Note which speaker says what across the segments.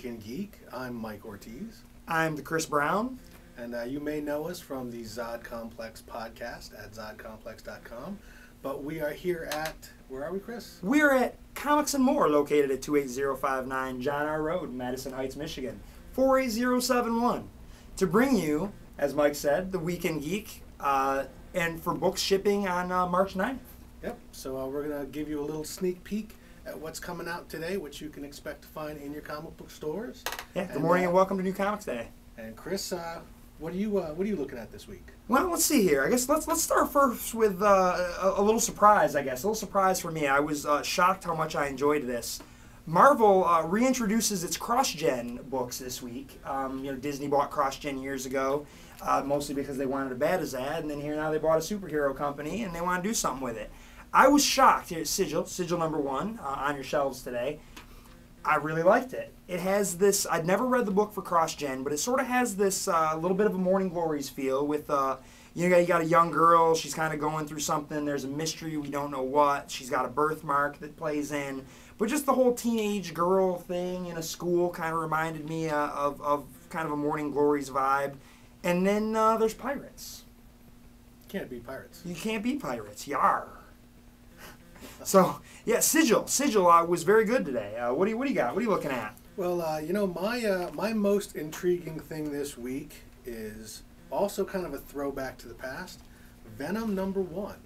Speaker 1: WeekNGeek. I'm Mike Ortiz,
Speaker 2: I'm the Chris Brown.
Speaker 1: and uh, you may know us from the Zod Complex podcast at zodcomplex.com. But we are here at, where are we, Chris?
Speaker 2: We're at Comics and More, located at 28059 John R. Road, Madison Heights, Michigan, 48071, to bring you, as Mike said, the WeekNGeek, uh, and for books shipping on uh, March 9th.
Speaker 1: Yep. So uh, we're going to give you a little sneak peek at what's coming out today, which you can expect to find in your comic book stores.
Speaker 2: Yeah, good
Speaker 1: And,
Speaker 2: morning
Speaker 1: uh,
Speaker 2: and welcome to New Comics Day.
Speaker 1: And Chris, uh, what are you uh, what are you looking at this week?
Speaker 2: Well, let's see here. I guess let's let's start first with uh, a, a little surprise. I guess a little surprise for me. I was uh, shocked how much I enjoyed this. Marvel uh, reintroduces its cross-gen books this week. Um, you know, Disney bought cross-gen years ago, uh, mostly because they wanted a bad as ad, and then here now they bought a superhero company and they want to do something with it. I was shocked. Here's Sigil, Sigil number one uh, on your shelves today. I really liked it. It has this. I'd never read the book for cross gen, but it sort of has this uh, little bit of a Morning Glories feel with. Uh, you know, you got a young girl. She's kind of going through something. There's a mystery. We don't know what. She's got a birthmark that plays in. But just the whole teenage girl thing in a school kind of reminded me uh, of, of kind of a Morning Glories vibe. And then uh, there's pirates.
Speaker 1: Can't be pirates.
Speaker 2: You can't be pirates. Yar. So yeah, Sigil. Sigil uh, was very good today. Uh, what do you What do you got? What are you looking at?
Speaker 1: Well, uh, you know, my uh, my most intriguing thing this week is also kind of a throwback to the past. Venom number one.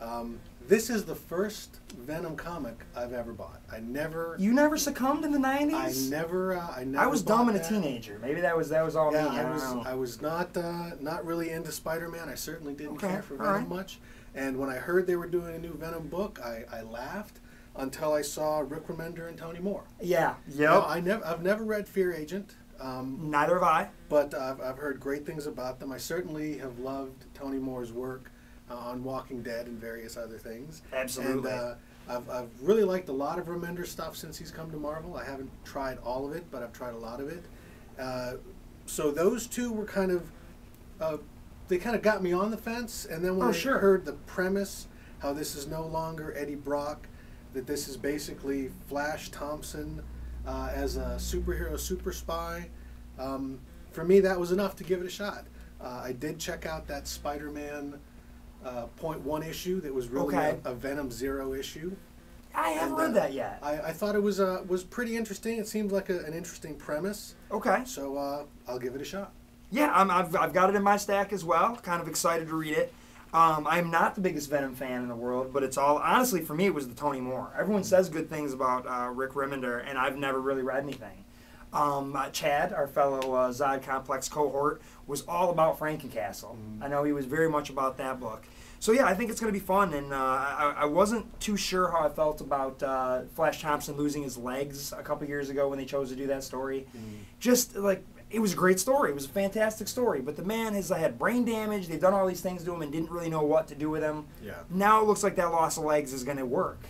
Speaker 1: Um, this is the first Venom comic I've ever bought. I never,
Speaker 2: You never succumbed in the nineties.
Speaker 1: I never, uh, I never.
Speaker 2: I was dumb and a teenager. Maybe that was that was all
Speaker 1: Yeah,
Speaker 2: me.
Speaker 1: I
Speaker 2: don't
Speaker 1: was,
Speaker 2: know.
Speaker 1: I was not, uh, not really into Spider-Man. I certainly didn't
Speaker 2: Okay,
Speaker 1: care for Venom
Speaker 2: right.
Speaker 1: much. And when I heard they were doing a new Venom book, I, I laughed until I saw Rick Remender and Tony Moore.
Speaker 2: yeah. Yep.
Speaker 1: Now, I never, I've never read Fear Agent. Um,
Speaker 2: Neither have I.
Speaker 1: but I've, I've heard great things about them. I certainly have loved Tony Moore's work uh, on Walking Dead and various other things.
Speaker 2: Absolutely.
Speaker 1: And uh, I've, I've really liked a lot of Remender stuff since he's come to Marvel. I haven't tried all of it, but I've tried a lot of it. Uh, so those two were kind of, uh, they kind of got me on the fence. And then when
Speaker 2: Oh,
Speaker 1: I
Speaker 2: sure.
Speaker 1: heard the premise, how this is no longer Eddie Brock, that this is basically Flash Thompson uh, as a superhero super spy. Um, for me, that was enough to give it a shot. Uh, I did check out that Spider-Man uh, point one issue that was really
Speaker 2: Okay.
Speaker 1: a, a Venom Zero issue.
Speaker 2: I haven't read
Speaker 1: uh,
Speaker 2: that yet.
Speaker 1: I, I thought it was uh, was pretty interesting. It seemed like a, an interesting premise,
Speaker 2: okay.
Speaker 1: so uh, I'll give it a shot.
Speaker 2: Yeah, I'm, I've, I've got it in my stack as well. Kind of excited to read it. Um, I'm not the biggest Venom fan in the world, but it's all honestly for me. It was the Tony Moore. Everyone says good things about uh, Rick Remender, and I've never really read anything. Um, uh, Chad, our fellow uh, Zod Complex cohort, was all about Frankencastle. I know he was very much about that book. So yeah, I think it's going to be fun, and uh, I, I wasn't too sure how I felt about uh, Flash Thompson losing his legs a couple years ago when they chose to do that story. Just like it was a great story, it was a fantastic story, but the man has had brain damage. They've done all these things to him and didn't really know what to do with him.
Speaker 1: Yeah.
Speaker 2: Now it looks like that loss of legs is going to work.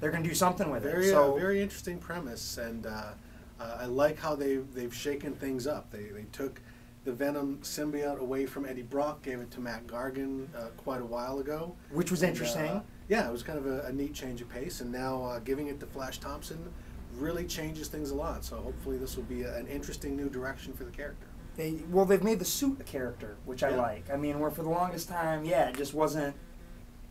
Speaker 2: They're going to do something with
Speaker 1: Very,
Speaker 2: it. So
Speaker 1: uh, very interesting premise, and uh, uh, I like how they they've shaken things up. They they took the Venom symbiote away from Eddie Brock, gave it to Mac Gargan uh, quite a while ago.
Speaker 2: which was
Speaker 1: And,
Speaker 2: interesting.
Speaker 1: uh, yeah, it was kind of a, a neat change of pace, and now uh, giving it to Flash Thompson really changes things a lot. So hopefully this will be a, an interesting new direction for the character.
Speaker 2: They well, they've made the suit a character, which I like. I mean, where for the longest time, yeah, it just wasn't.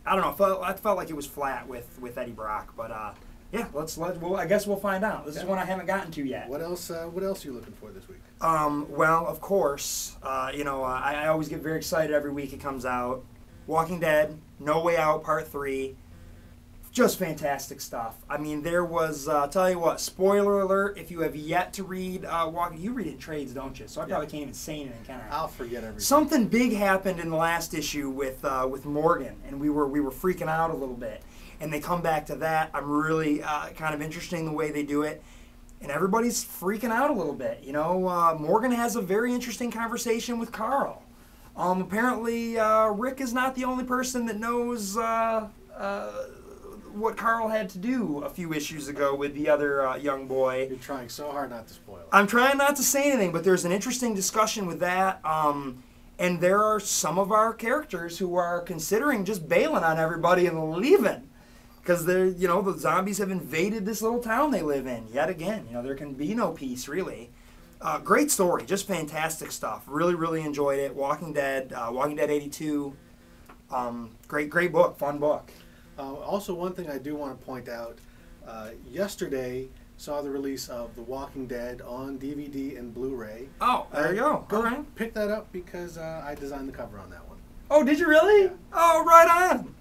Speaker 2: I don't know. Felt, I felt like it was flat with with Eddie Brock, but uh, yeah, let's let. Well, I guess we'll find out. This is one I haven't gotten to yet.
Speaker 1: What else? Uh, what else are you looking for this week?
Speaker 2: Um, well, of course, uh, you know, uh, I, I always get very excited every week it comes out. Walking Dead, No Way Out, Part 3. Just fantastic stuff. I mean, there was, uh, I'll tell you what, spoiler alert, if you have yet to read uh, Walking, you read it in trades, don't you? So I probably can't even say anything, can I?
Speaker 1: I'll forget everything.
Speaker 2: Something big happened in the last issue with uh, with Morgan, and we were we were freaking out a little bit. And they come back to that. I'm really uh, kind of interesting the way they do it, and everybody's freaking out a little bit. You know, uh, Morgan has a very interesting conversation with Carl. Um, apparently, uh, Rick is not the only person that knows uh, uh, what Carl had to do a few issues ago with the other uh, young boy.
Speaker 1: You're trying so hard not to spoil it.
Speaker 2: I'm trying not to say anything, but there's an interesting discussion with that. Um, and there are some of our characters who are considering just bailing on everybody and leaving. Because they're, you know, the zombies have invaded this little town they live in yet again. You know, there can be no peace, really. Uh, great story, just fantastic stuff. Really, really enjoyed it. Walking Dead, uh, Walking Dead 82. Um, great, great book, fun book.
Speaker 1: Uh, also, one thing I do want to point out uh, yesterday saw the release of The Walking Dead on DVD and Blu ray.
Speaker 2: Oh, there you go.
Speaker 1: Go
Speaker 2: All right.
Speaker 1: pick that up because uh, I designed the cover on that one.
Speaker 2: Oh, did you really?
Speaker 1: Yeah.
Speaker 2: Oh, right on.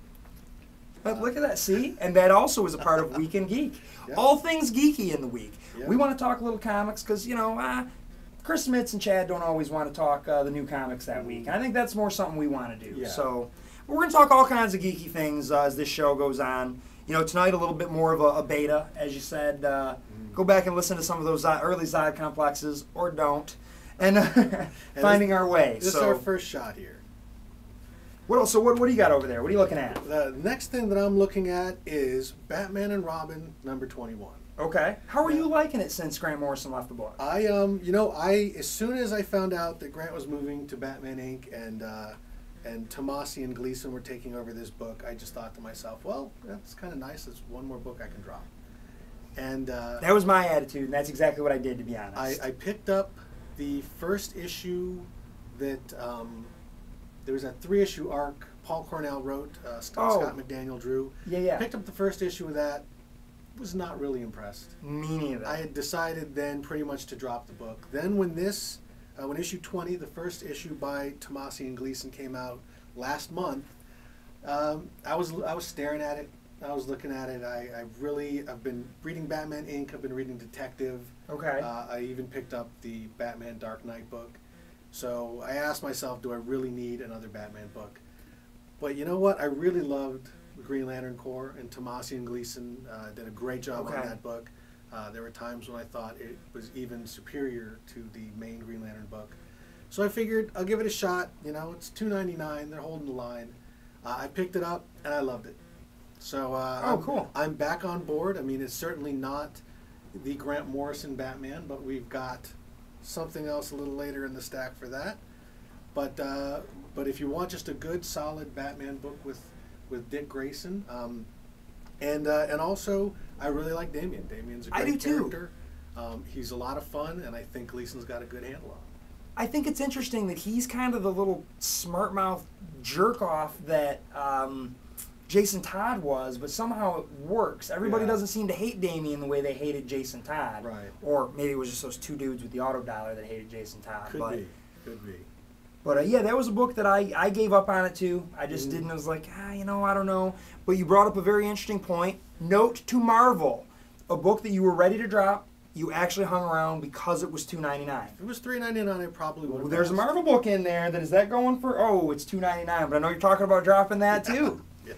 Speaker 2: But look at that, see? And that also is a part of WeekNGeek.
Speaker 1: Yeah.
Speaker 2: All things geeky in the week.
Speaker 1: Yeah.
Speaker 2: We want to talk a little comics because, you know, uh, Chris Spitz and Chad don't always want to talk uh, the new comics that week. And I think that's more something we want to do.
Speaker 1: Yeah.
Speaker 2: So we're going to talk all kinds of geeky things uh, as this show goes on. You know, tonight a little bit more of a, a beta, as you said. Uh, Go back and listen to some of those early Zod complexes, or don't, and finding our way.
Speaker 1: This
Speaker 2: so,
Speaker 1: is our first shot here.
Speaker 2: what else? So what, what do you got over there? What are you looking at?
Speaker 1: The next thing that I'm looking at is Batman and Robin number 21.
Speaker 2: Okay. How are you liking it since Grant Morrison left the book?
Speaker 1: I um, you know, I as soon as I found out that Grant was moving to Batman Inc. and uh, and Tomasi and Gleason were taking over this book, I just thought to myself, well, that's kind of nice. That's one more book I can drop. And uh,
Speaker 2: That was my attitude, and that's exactly what I did, to be honest.
Speaker 1: I, I picked up the first issue that um, there was a three issue arc Paul Cornell wrote, uh, Scott,
Speaker 2: Oh.
Speaker 1: Scott McDaniel drew.
Speaker 2: yeah, yeah.
Speaker 1: Picked up the first issue of that. Was not really impressed.
Speaker 2: Me neither.
Speaker 1: I had decided then pretty much to drop the book. Then when this, uh, when issue 20, the first issue by Tomasi and Gleason came out last month, um, I was I was staring at it. I was looking at it. I, I really I've been reading Batman Inc. I've been reading Detective.
Speaker 2: okay.
Speaker 1: Uh, I even picked up the Batman Dark Knight book. So I asked myself, do I really need another Batman book? But you know what? I really loved Green Lantern Corps, and Tomasi and Gleason uh, did a great job
Speaker 2: Okay.
Speaker 1: on that book. Uh, there were times when I thought it was even superior to the main Green Lantern book. So I figured I'll give it a shot. You know, it's two ninety nine. They're holding the line. Uh, I picked it up and I loved it. So uh,
Speaker 2: Oh,
Speaker 1: I'm,
Speaker 2: cool.
Speaker 1: I'm back on board. I mean, it's certainly not the Grant Morrison Batman, but we've got something else a little later in the stack for that. But uh, but if you want just a good, solid Batman book with with Dick Grayson, um, and uh, and also I really like Damian. Damian's a great I
Speaker 2: do too.
Speaker 1: Um, he's a lot of fun, and I think Gleason's got a good handle on him.
Speaker 2: I think it's interesting that he's kind of the little smart mouth jerk off that um, Jason Todd was, but somehow it works. Everybody
Speaker 1: Yeah.
Speaker 2: doesn't seem to hate Damian the way they hated Jason Todd.
Speaker 1: Right.
Speaker 2: Or maybe it was just those two dudes with the autodialer that hated Jason Todd.
Speaker 1: Could
Speaker 2: but
Speaker 1: be, could be.
Speaker 2: But uh, yeah, that was a book that I, I gave up on it too. I just
Speaker 1: Mhm.
Speaker 2: didn't. I was like, ah, you know, I don't know. But you brought up a very interesting point. Note to Marvel, a book that you were ready to drop, you actually hung around because it was two ninety nine.
Speaker 1: If it was three ninety nine, it probably would.
Speaker 2: Well, there's a Marvel book in there that is that going for? Oh, it's two ninety nine. But I know you're talking about dropping that too.
Speaker 1: Yeah.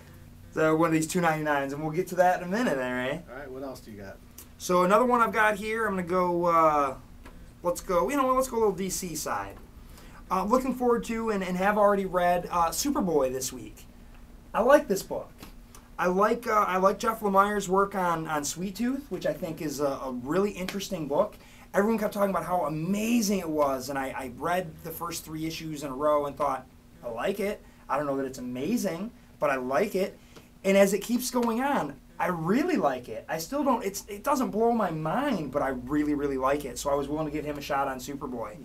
Speaker 2: So one of these two ninety nines, and we'll get to that in a minute, all right?
Speaker 1: All right, what else do you got?
Speaker 2: So another one I've got here. I'm gonna go. Uh, let's go. You know, what, let's go a little DC side. Uh, looking forward to and, and have already read uh, Superboy this week. I like this book. I like uh, I like Jeff Lemire's work on on Sweet Tooth, which I think is a, a really interesting book. Everyone kept talking about how amazing it was, and I, I read the first three issues in a row and thought, I like it. I don't know that it's amazing, but I like it. And as it keeps going on, I really like it. I still don't. It's it doesn't blow my mind, but I really really like it. So I was willing to give him a shot on Superboy,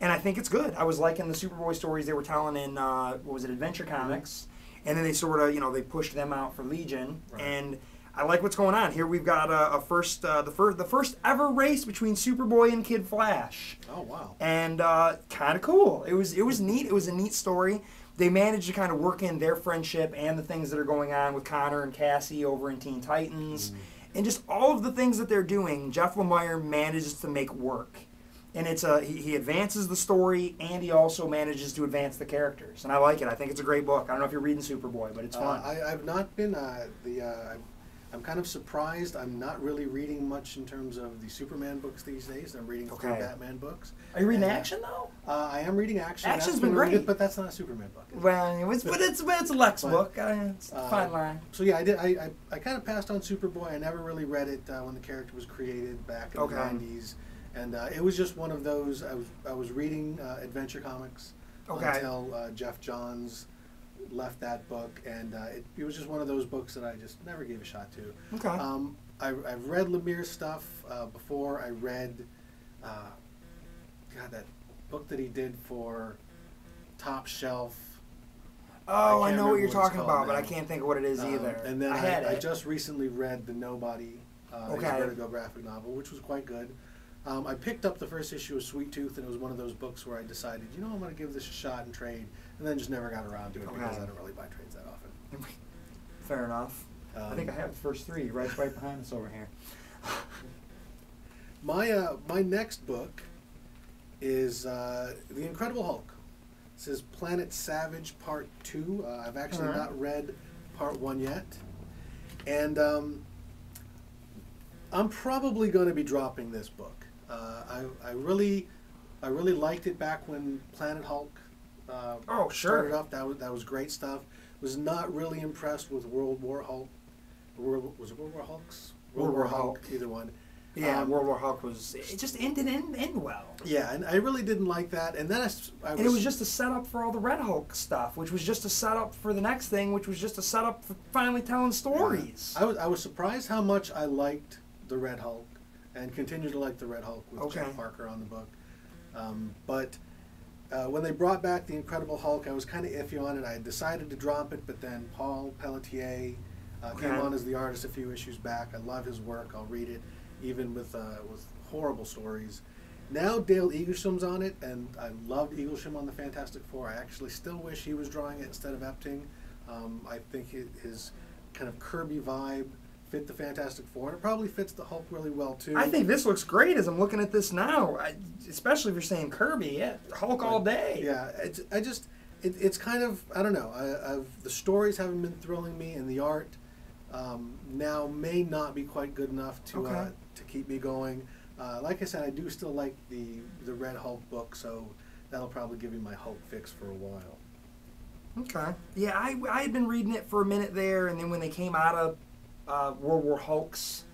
Speaker 2: and I think it's good. I was liking the Superboy stories they were telling in uh, what was it, Adventure Comics, and then they sort of you know they pushed them out for Legion,
Speaker 1: Right.
Speaker 2: and I like what's going on here. We've got a, a first uh, the first the first ever race between Superboy and Kid Flash
Speaker 1: Oh wow.
Speaker 2: and uh, kind of cool. It was it was neat. It was a neat story. They managed to kind of work in their friendship and the things that are going on with Connor and Cassie over in Teen Titans, and just all of the things that they're doing. Jeff Lemire manages to make work, and it's a he, he advances the story and he also manages to advance the characters, and I like it. I think it's a great book. I don't know if you're reading Superboy, but it's
Speaker 1: Uh,
Speaker 2: fun.
Speaker 1: I, I've not been uh, the. Uh, I'm kind of surprised. I'm not really reading much in terms of the Superman books these days. I'm reading
Speaker 2: Okay.
Speaker 1: Batman books.
Speaker 2: Are you reading
Speaker 1: And,
Speaker 2: action though?
Speaker 1: Uh, I am reading action.
Speaker 2: Action's
Speaker 1: That's
Speaker 2: been great.
Speaker 1: but that's not a Superman book.
Speaker 2: Well, it was, but it's but it's a Lex
Speaker 1: But,
Speaker 2: book. Uh, it's a
Speaker 1: uh,
Speaker 2: fine line.
Speaker 1: So yeah, I did. I, I, I kind of passed on Superboy. I never really read it uh, when the character was created back in
Speaker 2: Okay.
Speaker 1: the '90s, and uh, it was just one of those. I was I was reading uh, adventure comics
Speaker 2: Okay.
Speaker 1: until uh, Geoff Johns left that book, and uh, it, it was just one of those books that I just never gave a shot to.
Speaker 2: Okay.
Speaker 1: Um, I, I've read Lemire's stuff uh, before. I read, uh, God, that book that he did for Top Shelf.
Speaker 2: oh, I,
Speaker 1: can't
Speaker 2: know what you're
Speaker 1: what
Speaker 2: talking about, but I can't think of what it is
Speaker 1: Um,
Speaker 2: either.
Speaker 1: And then
Speaker 2: I
Speaker 1: I,
Speaker 2: had
Speaker 1: I, just recently read The Nobody, uh,
Speaker 2: Okay.
Speaker 1: Vertigo graphic novel, which was quite good. Um, I picked up the first issue of Sweet Tooth, and it was one of those books where I decided, you know, I'm going to give this a shot and trade, and then just never got around to it because I don't really buy trades that often.
Speaker 2: Fair enough. I think I
Speaker 1: Um,
Speaker 2: have the first three right right behind us over here.
Speaker 1: My uh, my next book is uh, The Incredible Hulk. This is Planet Savage Part Two. Uh, I've actually
Speaker 2: Alright.
Speaker 1: not read Part One yet, and um, I'm probably going to be dropping this book. I I really I really liked it back when Planet Hulk. Uh,
Speaker 2: Oh, sure.
Speaker 1: Started up that was that was great stuff. Was not really impressed with World War Hulk. World, was it World War Hulks?
Speaker 2: World War Hulk.
Speaker 1: Either one.
Speaker 2: Yeah,
Speaker 1: Um,
Speaker 2: World War Hulk was it just ended in end well.
Speaker 1: Yeah, and I really didn't like that. And then I, I was
Speaker 2: And it was just a setup for all the Red Hulk stuff, which was just a setup for the next thing, which was just a setup for finally telling stories.
Speaker 1: I was I was surprised how much I liked the Red Hulk, and continue to like the Red Hulk with
Speaker 2: Okay.
Speaker 1: Jeff Parker on the book. Um, but uh, when they brought back the Incredible Hulk, I was kind of iffy on it. I had decided to drop it, but then Paul Pelletier uh, came on as the artist a few issues back. I love his work. I'll read it, even with uh, with horrible stories. Now Dale Eaglesham's on it, and I loved Eaglesham on the Fantastic Four. I actually still wish he was drawing it instead of Epting. Um, I think hi- his kind of Kirby vibe fit the Fantastic Four, and it probably fits the Hulk really well too.
Speaker 2: I think this looks great as I'm looking at this now, I, especially if you're saying Kirby. Yeah, Hulk all day.
Speaker 1: Yeah, it's, I just it, it's kind of I don't know. I, the stories haven't been thrilling me, and the art um, now may not be quite good enough to uh, to keep me going. Uh, like I said, I do still like the the Red Hulk book, so that'll probably give me my Hulk fix for a while.
Speaker 2: Okay. Yeah, I, I had been reading it for a minute there, and then when they came out of uh, World War Hulks,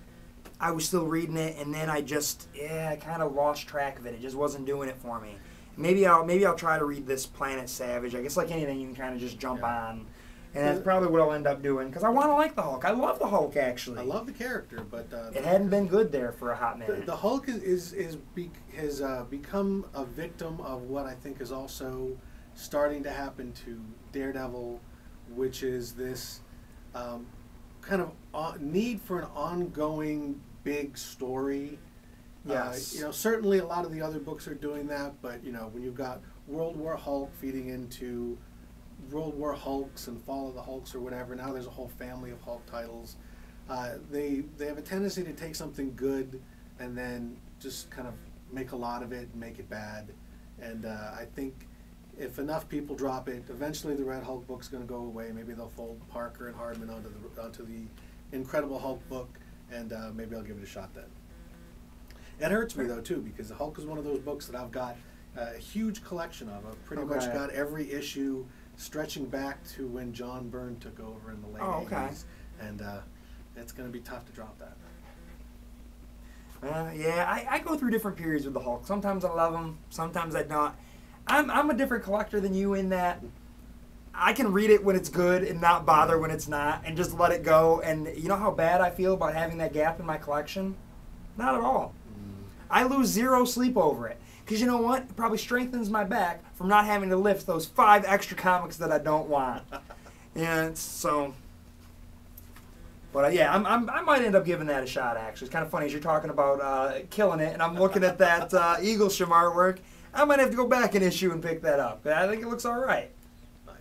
Speaker 2: I was still reading it, and then I just yeah, I kind of lost track of it. It just wasn't doing it for me. Maybe I'll maybe I'll try to read this Planet Savage. I guess like anything, you can kind of just jump
Speaker 1: Yeah.
Speaker 2: on, and that's probably what I'll end up doing because I want to like the Hulk. I love the Hulk actually.
Speaker 1: I love the character, but uh,
Speaker 2: It hadn't been good there for a hot
Speaker 1: The,
Speaker 2: minute.
Speaker 1: the Hulk is is, is be, has uh, become a victim of what I think is also starting to happen to Daredevil, which is this um, kind of on, need for an ongoing big story.
Speaker 2: Yes.
Speaker 1: Uh, you know, certainly a lot of the other books are doing that, but you know, when you've got World War Hulk feeding into World War Hulks and Fall of the Hulks or whatever, now there's a whole family of Hulk titles. Uh, they they have a tendency to take something good and then just kind of make a lot of it and make it bad. And uh, I think if enough people drop it, eventually the Red Hulk book's going to go away. Maybe they'll fold Parker and Hardman onto the onto the Incredible Hulk book, and uh, maybe I'll give it a shot then. It hurts me though too because the Hulk is one of those books that I've got a huge collection of. I've pretty much got every issue stretching back to when John Byrne took over in the late
Speaker 2: Oh, okay.
Speaker 1: 80s, and uh, it's going to be tough to drop that.
Speaker 2: Uh, yeah, I, I go through different periods with the Hulk. Sometimes I love him, sometimes I don't. I'm, I'm a different collector than you in that I can read it when it's good and not bother when it's not and just let it go. And you know how bad I feel about having that gap in my collection? Not at all. I lose zero sleep over it. Because you know what? It probably strengthens my back from not having to lift those five extra comics that I don't want. and so. But uh, yeah, I'm, I'm, I might end up giving that a shot. Actually, it's kind of funny as you're talking about uh, killing it, and I'm looking at that uh, Eaglesham artwork. I might have to go back an issue and pick that up. I think it looks all right.
Speaker 1: Nice.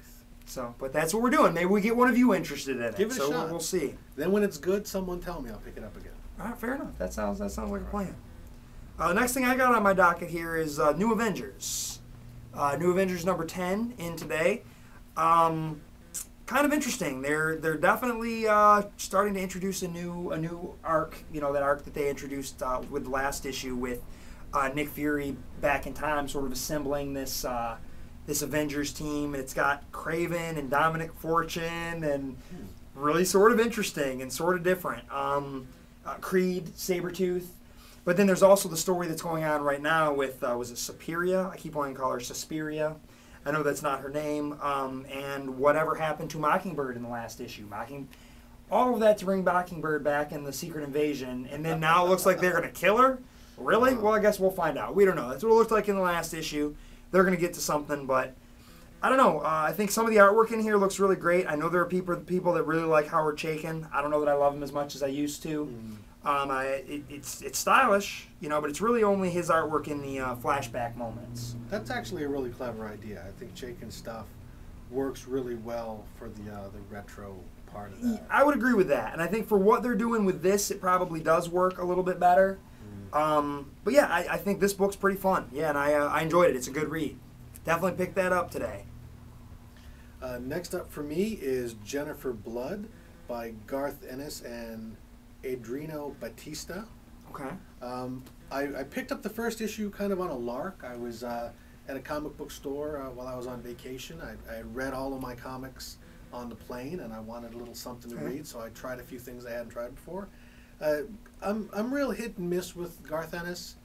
Speaker 2: So, but that's what we're doing. Maybe we get one of you interested in it.
Speaker 1: Give it a
Speaker 2: so we'll-
Speaker 1: shot.
Speaker 2: we'll see.
Speaker 1: Then when it's good, someone tell me. I'll pick it up again.
Speaker 2: All right, fair enough. That sounds that sounds like a plan. Uh, next thing I got on my docket here is uh, New Avengers. Uh, New Avengers number ten in today. Um, kind of interesting. They're they're definitely uh, starting to introduce a new a new arc. You know that arc that they introduced uh, with the last issue with uh, Nick Fury back in time, sort of assembling this uh, this Avengers team, it's got Kraven and Dominic Fortune, and really sort of interesting and sort of different. Um, uh, Creed, Sabretooth. But then there's also the story that's going on right now with, uh, was it Superia? I keep wanting to call her Suspiria. I know that's not her name. Um, and whatever happened to Mockingbird in the last issue. Mocking, all of that to bring Mockingbird back in the Secret Invasion. And then now it looks like they're going to kill her? Really? Well, I guess we'll find out. We don't know. That's what it looked like in the last issue. They're going to get to something, but I don't know. Uh, I think some of the artwork in here looks really great. I know there are people people that really like Howard Chaykin. I don't know that I love him as much as I used to. Um, I, it, it's it's stylish, you know, but it's really only his artwork in the uh, flashback moments.
Speaker 1: That's actually a really clever idea. I think Chaykin stuff works really well for the uh, the retro part of that.
Speaker 2: I would agree with that, and I think for what they're doing with this, it probably does work a little bit better. Um, but yeah, I, I think this book's pretty fun. Yeah, and I uh, I enjoyed it. It's a good read. Definitely pick that up today.
Speaker 1: Uh, next up for me is Jennifer Blood by Garth Ennis and Adriano Batista.
Speaker 2: Okay.
Speaker 1: Um, I, I picked up the first issue kind of on a lark. I was uh, at a comic book store uh, while I was on vacation. I, I read all of my comics on the plane, and I wanted a little something to
Speaker 2: Okay.
Speaker 1: read, so I tried a few things I hadn't tried before. Uh, I'm I'm real hit and miss with Garth Ennis,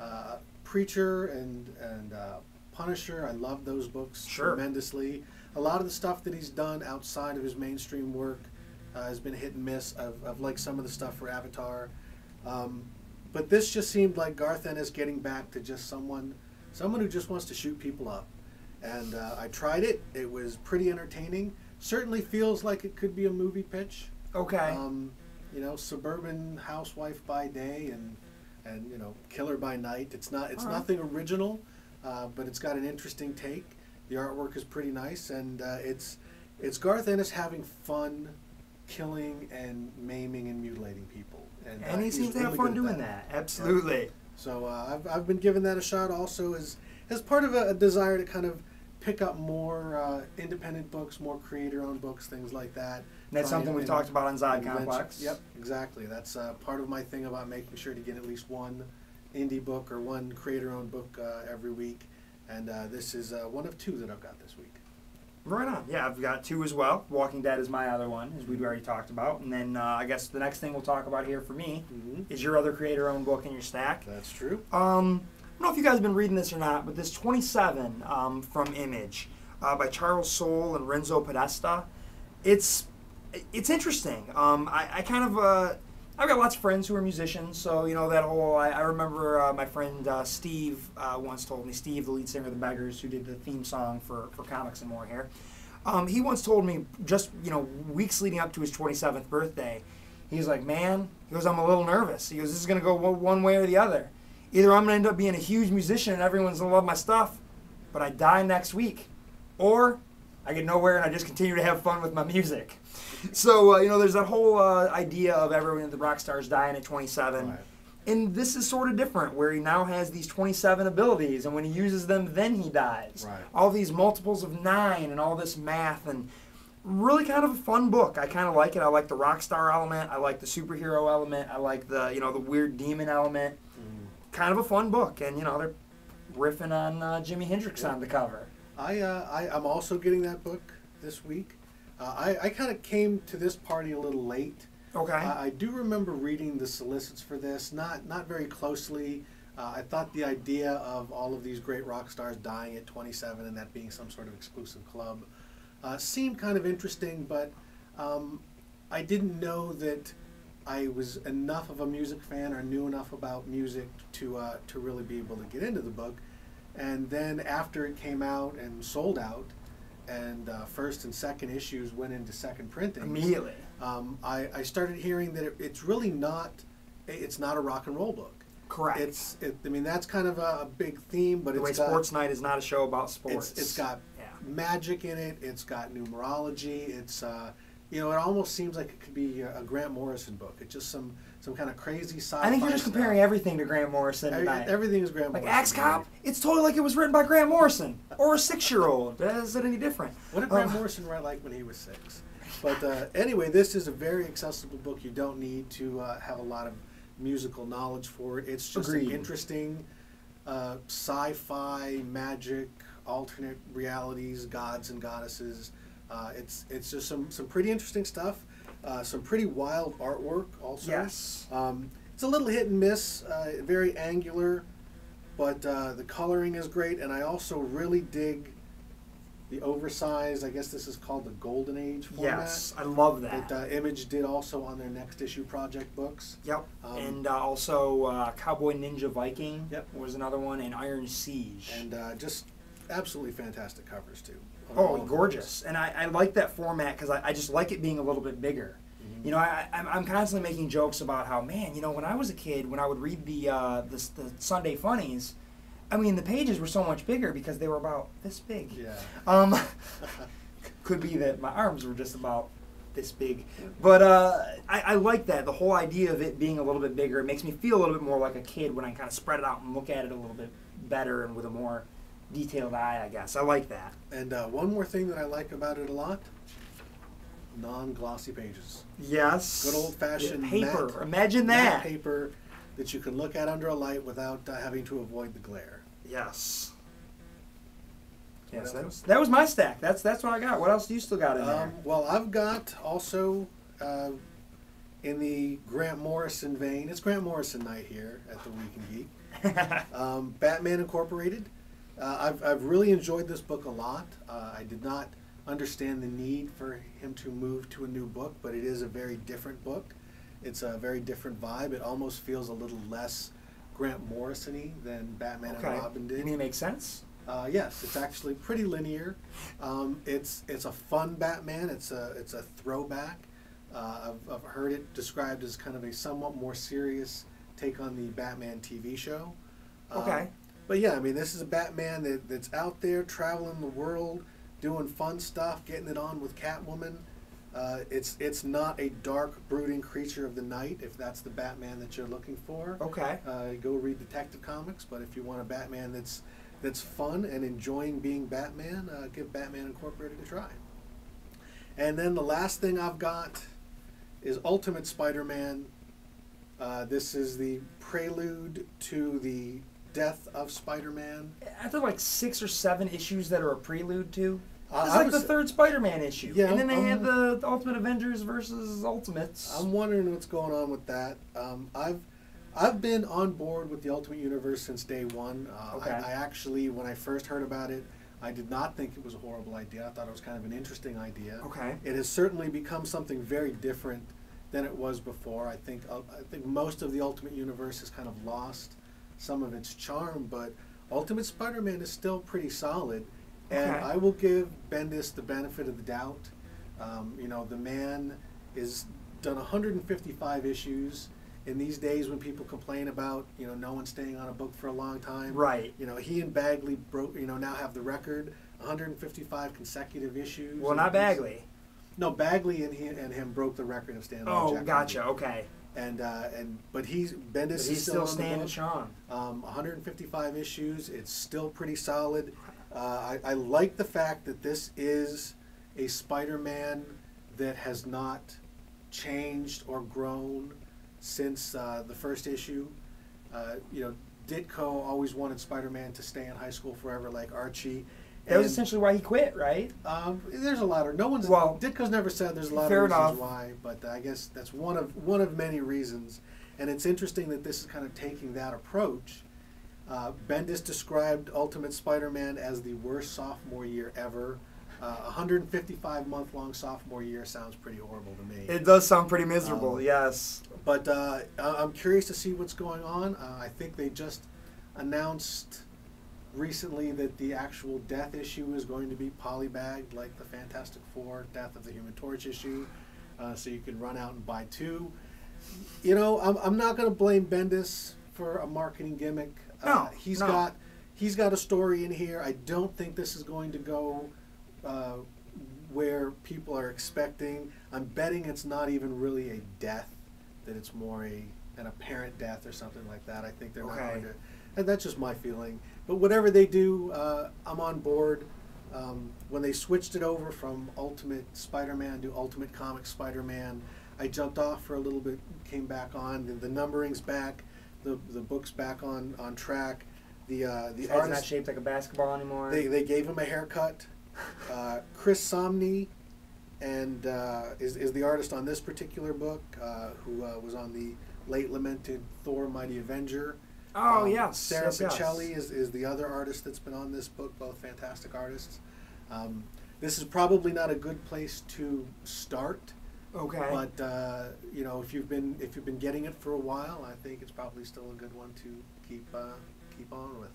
Speaker 1: uh, Preacher and and uh, Punisher. I love those books
Speaker 2: Sure.
Speaker 1: tremendously. A lot of the stuff that he's done outside of his mainstream work uh, has been hit and miss. I've, I've liked some of the stuff for Avatar. Um, but this just seemed like Garth Ennis getting back to just someone, someone who just wants to shoot people up. And uh, I tried it. It was pretty entertaining. Certainly feels like it could be a movie pitch.
Speaker 2: Okay.
Speaker 1: Um, you know, suburban housewife by day and and you know, killer by night. It's not. It's
Speaker 2: All right.
Speaker 1: nothing original, uh, but it's got an interesting take. The artwork is pretty nice, and uh, it's it's Garth Ennis having fun, killing and maiming and mutilating people. And, uh,
Speaker 2: and he seems to have fun doing that. Absolutely.
Speaker 1: so uh, I've, I've been giving that a shot also as, as part of a, a desire to kind of pick up more uh, independent books, more creator-owned books, things like that.
Speaker 2: That's something we
Speaker 1: and-
Speaker 2: talked about on Zod Complex.
Speaker 1: Yep, exactly. That's uh, part of my thing about making sure to get at least one indie book or one creator-owned book uh, every week. And uh, this is uh, one of two that I've got this week.
Speaker 2: Right on. Yeah, I've got two as well. Walking Dead is my other one, as we've already talked about. And then uh, I guess the next thing we'll talk about here for me
Speaker 1: Mm-hmm.
Speaker 2: is your other creator-owned book in your stack.
Speaker 1: That's true.
Speaker 2: Um, I don't know if you guys have been reading this or not, but this 27 um, from Image uh, by Charles Soule and Renzo Podesta. It's it's interesting. Um, I, I kind of uh, I've got lots of friends who are musicians, so you know that whole. I, I remember uh, my friend uh, Steve uh, once told me. Steve, the lead singer of the Beggars, who did the theme song for for Comics and More here. Um, he once told me just you know weeks leading up to his 27th birthday. He's like, man, he goes, I'm a little nervous. He goes, this is gonna go one way or the other. Either I'm gonna end up being a huge musician and everyone's gonna love my stuff, but I die next week, or I get nowhere and I just continue to have fun with my music. So uh, you know, there's that whole uh, idea of everyone the rock stars dying at 27.
Speaker 1: Right.
Speaker 2: And this is sort of different, where he now has these 27 abilities, and when he uses them, then he dies.
Speaker 1: Right.
Speaker 2: All these multiples of nine, and all this math, and really kind of a fun book. I kind of like it. I like the rock star element. I like the superhero element. I like the you know the weird demon element. Kind of a fun book, and you know they're riffing on uh, Jimi Hendrix on the cover.
Speaker 1: I, uh, I I'm also getting that book this week. Uh, I, I kind of came to this party a little late.
Speaker 2: Okay.
Speaker 1: I, I do remember reading the solicits for this, not not very closely. Uh, I thought the idea of all of these great rock stars dying at 27 and that being some sort of exclusive club uh, seemed kind of interesting, but um, I didn't know that I was enough of a music fan or knew enough about music to uh, to really be able to get into the book. And then after it came out and sold out, and uh, first and second issues went into second printing
Speaker 2: Immediately.
Speaker 1: um, I, I started hearing that it, it's really not it's not a rock and roll book.
Speaker 2: Correct.
Speaker 1: It's it, I mean that's kind of a, big theme, but
Speaker 2: the way
Speaker 1: got,
Speaker 2: Sports Night is not a show about sports.
Speaker 1: it's it's got
Speaker 2: Yeah.
Speaker 1: magic in it. It's got numerology. It's uh, you know, it almost seems like it could be a, a Grant Morrison book. It's just some some kind of crazy sci-fi.
Speaker 2: I think you're just
Speaker 1: stuff.
Speaker 2: comparing everything to Grant Morrison
Speaker 1: Every-
Speaker 2: tonight.
Speaker 1: everything is Grant
Speaker 2: like
Speaker 1: Morrison.
Speaker 2: Axe Cop, it's totally like it was written by Grant Morrison or a six-year-old. Is it any different?
Speaker 1: What did Grant
Speaker 2: Um,
Speaker 1: Morrison write like when he was six? But uh, anyway, this is a very accessible book. You don't need to uh, have a lot of musical knowledge for it. It's just
Speaker 2: Agreed.
Speaker 1: an interesting uh, sci-fi, magic, alternate realities, gods and goddesses. Uh, it's it's just some some pretty interesting stuff. Uh, some pretty wild artwork also.
Speaker 2: Yes.
Speaker 1: Um, it's a little hit and miss. Uh, very angular, but uh, the coloring is great, and I also really dig the oversized. I guess this is called the Golden Age format.
Speaker 2: Yes, I love that.
Speaker 1: That uh, Image did also on their next issue project books.
Speaker 2: Yep.
Speaker 1: Um,
Speaker 2: and uh, also uh, Cowboy Ninja Viking
Speaker 1: Yep.
Speaker 2: was another one, and Iron Siege.
Speaker 1: And uh, just absolutely fantastic covers too.
Speaker 2: Oh, gorgeous! And I, I like that format because I, I just like it being a little bit bigger.
Speaker 1: Mhm.
Speaker 2: You know, I, I'm, I'm constantly making jokes about how, man, you know, when I was a kid, when I would read the uh, the, the Sunday funnies, I mean, the pages were so much bigger because they were about this big.
Speaker 1: Yeah.
Speaker 2: Um, could be that my arms were just about this big, but uh, I, I like that. The whole idea of it being a little bit bigger it makes me feel a little bit more like a kid when I kind of spread it out and look at it a little bit better and with a more detailed eye. I guess I like that.
Speaker 1: And uh, one more thing that I like about it a lot: non-glossy pages.
Speaker 2: Yes.
Speaker 1: Good old-fashioned
Speaker 2: paper.
Speaker 1: matte-
Speaker 2: Imagine that.
Speaker 1: paper that you can look at under a light without uh, having to avoid the glare.
Speaker 2: Yes. Yes, that was, that was my stack. That's that's what I got. What else do you still got in there?
Speaker 1: Um, well, I've got also uh, in the Grant Morrison vein. It's Grant Morrison night here at the WeekNGeek. Um, Batman Incorporated. Uh, I've, I've really enjoyed this book a lot. Uh, I did not understand the need for him to move to a new book, but it is a very different book. It's a very different vibe. It almost feels a little less Grant Morrison-y than Batman
Speaker 2: okay.
Speaker 1: and Robin did.
Speaker 2: It makes sense?
Speaker 1: Uh, yes, it's actually pretty linear. Um, it's it's a fun Batman. It's a it's a throwback. Uh, I've, I've heard it described as kind of a somewhat more serious take on the Batman TV show. Um,
Speaker 2: Okay.
Speaker 1: But yeah, I mean, this is a Batman that, that's out there traveling the world, doing fun stuff, getting it on with Catwoman. Uh, it's it's not a dark, brooding creature of the night. If that's the Batman that you're looking for,
Speaker 2: Okay.
Speaker 1: uh, go read Detective Comics. But if you want a Batman that's that's fun and enjoying being Batman, uh, give Batman Incorporated a try. And then the last thing I've got is Ultimate Spider-Man. Uh, this is the prelude to the death of Spider-Man.
Speaker 2: Aren't there like six or seven issues that are a prelude to?
Speaker 1: Uh,
Speaker 2: It's like
Speaker 1: was-
Speaker 2: the third Spider-Man issue.
Speaker 1: Yeah,
Speaker 2: and then they
Speaker 1: um,
Speaker 2: had the, the Ultimate Avengers versus Ultimates.
Speaker 1: I'm wondering what's going on with that. Um, I've I've been on board with the Ultimate Universe since day one. Uh,
Speaker 2: Okay.
Speaker 1: I, I actually, when I first heard about it, I did not think it was a horrible idea. I thought it was kind of an interesting idea.
Speaker 2: okay.
Speaker 1: It has certainly become something very different than it was before. I think uh, I think most of the Ultimate Universe has kind of lost some of its charm, but Ultimate Spider-Man is still pretty solid. And
Speaker 2: Okay.
Speaker 1: I will give Bendis the benefit of the doubt. Um, you know, the man is done 155 issues. In these days, when people complain about you know no one staying on a book for a long time,
Speaker 2: Right.
Speaker 1: You know, he and Bagley broke. You know, now have the record 155 consecutive issues.
Speaker 2: Well, not Bagley.
Speaker 1: no, Bagley and he and him broke the record of standalone.
Speaker 2: Oh,
Speaker 1: Jack
Speaker 2: gotcha.
Speaker 1: Kirby.
Speaker 2: Okay.
Speaker 1: And uh, and but he's Bendis
Speaker 2: But
Speaker 1: is
Speaker 2: he's
Speaker 1: still,
Speaker 2: still standing strong.
Speaker 1: Um, 155 issues. It's still pretty solid. Uh, I, I like the fact that this is a Spider-Man that has not changed or grown since uh, the first issue. Uh, you know, Ditko always wanted Spider-Man to stay in high school forever, like Archie.
Speaker 2: That was essentially why he quit, right?
Speaker 1: um, there's a lot of no one's.
Speaker 2: Well,
Speaker 1: Ditko's never said there's a lot of reasons
Speaker 2: enough.
Speaker 1: why, but I guess that's one of one of many reasons. And it's interesting that this is kind of taking that approach. Uh, Bendis described Ultimate Spider-Man as the worst sophomore year ever. Uh, 155 month long sophomore year sounds pretty horrible to me.
Speaker 2: It does sound pretty miserable.
Speaker 1: Um,
Speaker 2: yes.
Speaker 1: But uh, I'm curious to see what's going on. Uh, I think they just announced recently that the actual death issue is going to be polybagged, like the Fantastic Four Death of the Human Torch issue. Uh, so you can run out and buy two. You know, I'm, I'm not going to blame Bendis for a marketing gimmick. Uh,
Speaker 2: No,
Speaker 1: he's
Speaker 2: no.
Speaker 1: got he's got a story in here. I don't think this is going to go uh, where people are expecting. I'm betting it's not even really a death, that it's more a an apparent death or something like that. I think they're not going to. And that's just my feeling. But whatever they do, uh, I'm on board. Um, when they switched it over from Ultimate Spider-Man to Ultimate Comic Spider-Man, I jumped off for a little bit, came back on. The, the numbering's back, the the book's back on on track. The uh, the
Speaker 2: head's not
Speaker 1: artist
Speaker 2: shaped like a basketball anymore.
Speaker 1: they, they gave him a haircut. Uh, Chris Samnee and uh, is, is the artist on this particular book, uh, who uh, was on the late lamented Thor: Mighty Avenger.
Speaker 2: Oh
Speaker 1: Um,
Speaker 2: yes,
Speaker 1: Sara
Speaker 2: yes, yes.
Speaker 1: Pichelli is, is the other artist that's been on this book. Both fantastic artists. Um, this is probably not a good place to start,
Speaker 2: Okay.
Speaker 1: but uh, you know if you've been if you've been getting it for a while, I think it's probably still a good one to keep uh, keep on with.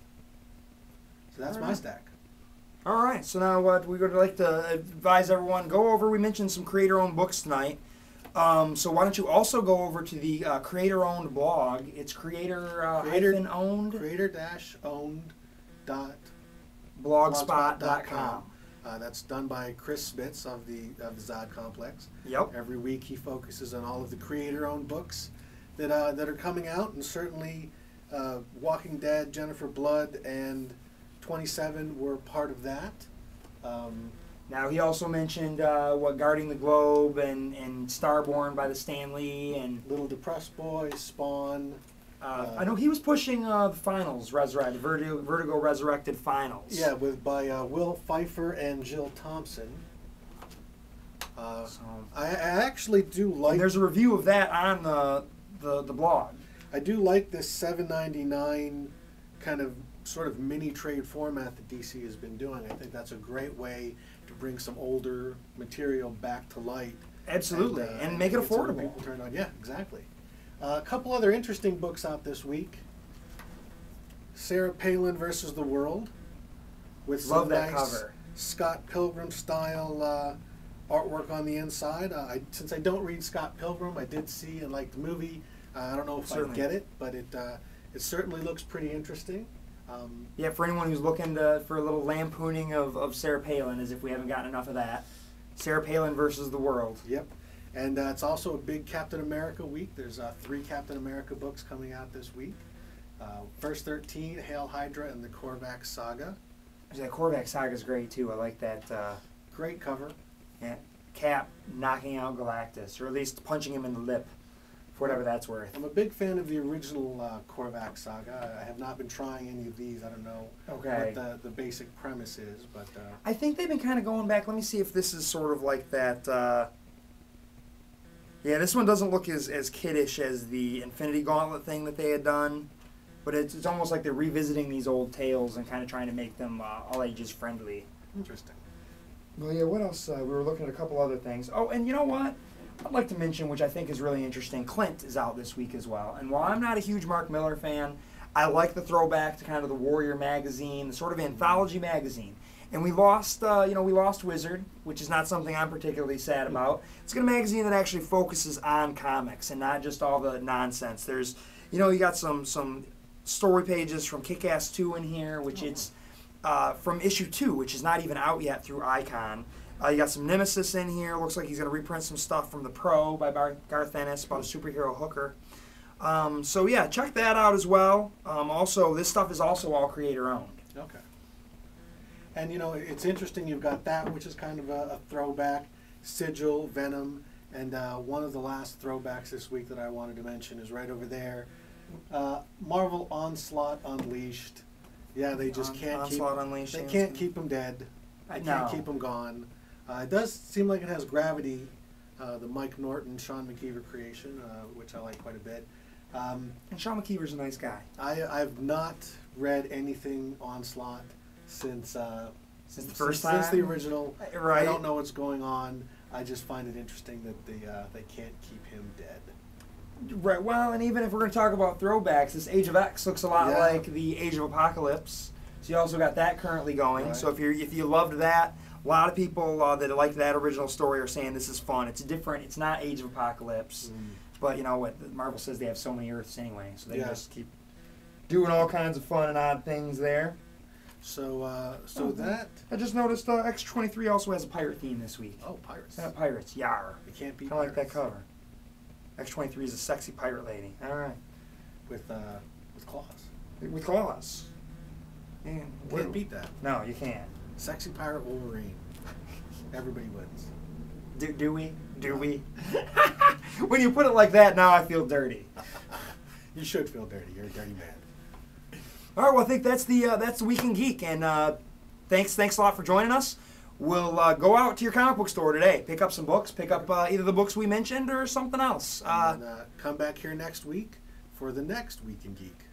Speaker 1: So that's my stack.
Speaker 2: All right, so now what we would like to advise everyone go over. We mentioned some creator-owned books tonight, um, so why don't you also go over to the uh, creator-owned blog? It's creator uh,
Speaker 1: Creator-
Speaker 2: hyphen owned
Speaker 1: creator dash owned dot
Speaker 2: blogspot.com.
Speaker 1: Uh, that's done by Chris Spitz of the of the Zod Complex.
Speaker 2: Yep.
Speaker 1: Every week he focuses on all of the creator owned books that uh, that are coming out, and certainly uh, Walking Dead, Jennifer Blood, and Twenty Seven were part of that. Um,
Speaker 2: Now he also mentioned uh, what guarding the globe and and Starborn by the Stan Lee and
Speaker 1: Little Depressed Boy, Spawn.
Speaker 2: uh,
Speaker 1: Uh,
Speaker 2: I know he was pushing uh, the finals, Resurrected, Vertigo, Vertigo Resurrected finals.
Speaker 1: Yeah, with by uh, Will Pfeiffer and Jill Thompson. Uh,
Speaker 2: So,
Speaker 1: I, I actually do
Speaker 2: and
Speaker 1: like
Speaker 2: there's a review of that on the the, the blog.
Speaker 1: I do like this 7.99 kind of sort of mini trade format that DC has been doing. I think that's a great way to bring some older material back to light.
Speaker 2: Absolutely,
Speaker 1: uh,
Speaker 2: and, make it affordable.
Speaker 1: People turned on. Yeah, exactly. Uh, a couple other interesting books out this week. Sarah Palin versus the World, with some
Speaker 2: Love that
Speaker 1: nice
Speaker 2: cover.
Speaker 1: Scott Pilgrim style uh, artwork on the inside. Uh, I, since I don't read Scott Pilgrim, I did see and like the movie. Uh, I don't know if
Speaker 2: Certainly.
Speaker 1: I get it, but it uh, it certainly looks pretty interesting. Um,
Speaker 2: Yeah, for anyone who's looking to, for a little lampooning of, of Sarah Palin, as if we haven't gotten enough of that. Sarah Palin versus the world.
Speaker 1: Yep. And uh, it's also a big Captain America week. There's uh, three Captain America books coming out this week. Uh, First 13, Hail Hydra, and the Korvac Saga.
Speaker 2: That Korvac Saga is great too. I like that uh,
Speaker 1: Great cover.
Speaker 2: yeah, Cap knocking out Galactus, or at least punching him in the lip, for whatever that's worth.
Speaker 1: I'm a big fan of the original uh, Korvac Saga. I have not been trying any of these. I don't know
Speaker 2: Okay.
Speaker 1: what the, the basic premise is, but uh,
Speaker 2: I think they've been kind of going back. Let me see if this is sort of like that. Uh, yeah, this one doesn't look as, as kiddish as the Infinity Gauntlet thing that they had done, but it's, it's almost like they're revisiting these old tales and kind of trying to make them uh, all ages friendly.
Speaker 1: interesting.
Speaker 2: Well, yeah. What else? Uh, we were looking at a couple other things. Oh, and you know what? I'd like to mention, which I think is really interesting. Clint is out this week as well. And while I'm not a huge Mark Millar fan, I like the throwback to kind of the Warrior magazine, the sort of anthology magazine. And we lost, uh, you know, we lost Wizard, which is not something I'm particularly sad about. It's a magazine that actually focuses on comics and not just all the nonsense. There's, you know, you got some some story pages from Kick-Ass 2 in here, which it's uh, from issue two, which is not even out yet through Icon. Uh, you got some Nemesis in here. Looks like he's going to reprint some stuff from The Pro by Bar- Garth Ennis about a superhero hooker. Um, so yeah, check that out as well. Um, also, this stuff is also all creator owned.
Speaker 1: Okay. And you know, it's interesting. You've got that, which is kind of a, a throwback, Sigil, Venom, and uh, one of the last throwbacks this week that I wanted to mention is right over there. Uh, Marvel Onslaught Unleashed. Yeah, they just
Speaker 2: On-
Speaker 1: can't keep.
Speaker 2: Onslaught Unleashed,
Speaker 1: They can't keep him dead. They
Speaker 2: No.
Speaker 1: can't keep them gone. Uh, it does seem like it has gravity. Uh, the Mike Norton, Sean McKeever creation, uh, which I like quite a bit. Um,
Speaker 2: And Sean McKeever's a nice guy.
Speaker 1: I, I've not read anything Onslaught since uh,
Speaker 2: Since the first
Speaker 1: since the original.
Speaker 2: Right.
Speaker 1: I don't know what's going on. I just find it interesting that they uh, they can't keep him dead.
Speaker 2: Right. Well, and even if we're going to talk about throwbacks, this Age of X looks a lot
Speaker 1: Yeah.
Speaker 2: like the Age of Apocalypse. So you also got that currently going.
Speaker 1: Right.
Speaker 2: So if you if you loved that, a lot of people uh, that like that original story are saying this is fun. It's different. It's not Age of Apocalypse, but you know what? Marvel says they have so many Earths anyway, so they
Speaker 1: Yeah.
Speaker 2: just keep doing all kinds of fun and odd things there.
Speaker 1: So, uh, so
Speaker 2: Oh,
Speaker 1: that.
Speaker 2: I just noticed uh, X23 also has a pirate theme this week.
Speaker 1: Oh, pirates.
Speaker 2: Uh, pirates, yar.
Speaker 1: You can't be.
Speaker 2: Kind of like that cover. X23 is a sexy pirate lady. All right.
Speaker 1: with uh, with claws.
Speaker 2: With claws. Yeah,
Speaker 1: Can't beat that.
Speaker 2: No, you can't.
Speaker 1: Sexy pirate Wolverine. Everybody wins.
Speaker 2: Do, do we? Do we? when you put it like that, now I feel dirty.
Speaker 1: You should feel dirty. You're a dirty man.
Speaker 2: All right, well, I think that's the uh, that's the WeekNGeek, and uh, thanks thanks a lot for joining us. We'll uh, go out to your comic book store today, pick up some books, pick up uh, either the books we mentioned or something else. Uh,
Speaker 1: and uh, come back here next week for the next WeekNGeek.